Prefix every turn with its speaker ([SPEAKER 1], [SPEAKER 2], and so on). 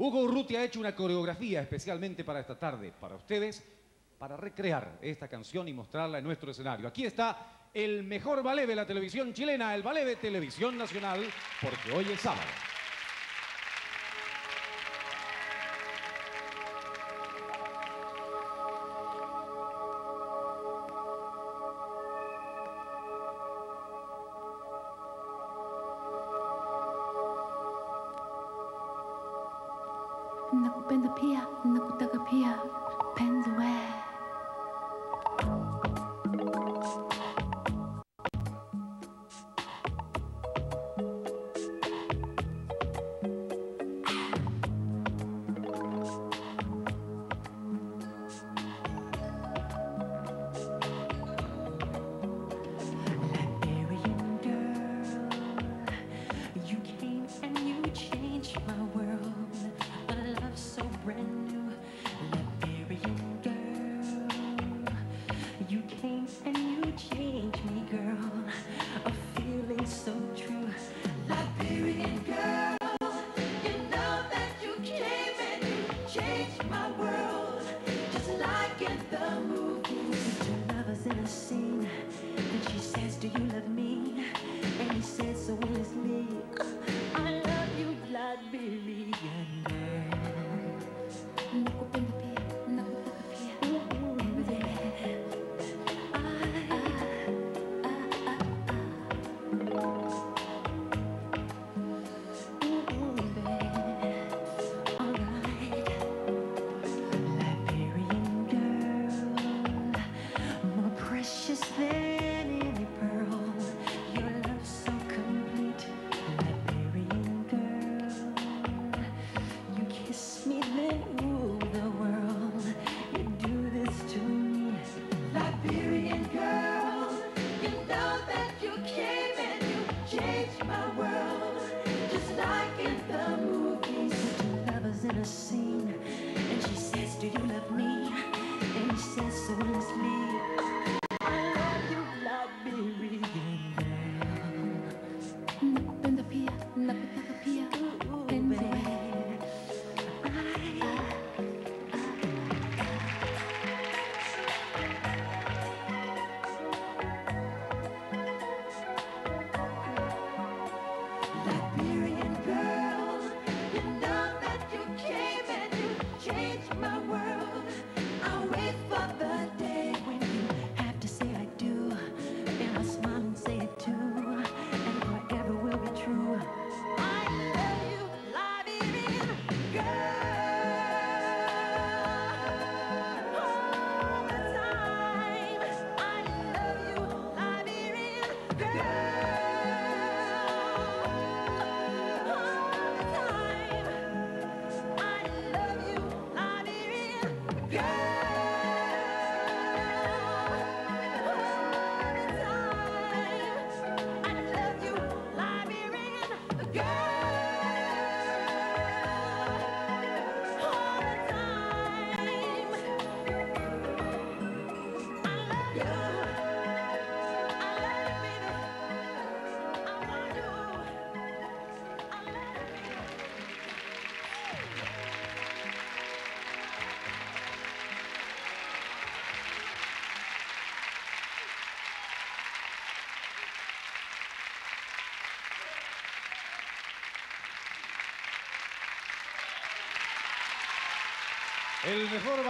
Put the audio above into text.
[SPEAKER 1] Hugo Urruti ha hecho una coreografía especialmente para esta tarde, para ustedes, para recrear esta canción y mostrarla en nuestro escenario. Aquí está el mejor ballet de la televisión chilena, el ballet de Televisión Nacional, porque hoy es sábado.
[SPEAKER 2] nakupenda pia nakutaka pia. Penzi
[SPEAKER 3] wewe change my world, just like in the movies. Two lovers in a scene. girl.
[SPEAKER 1] El mejor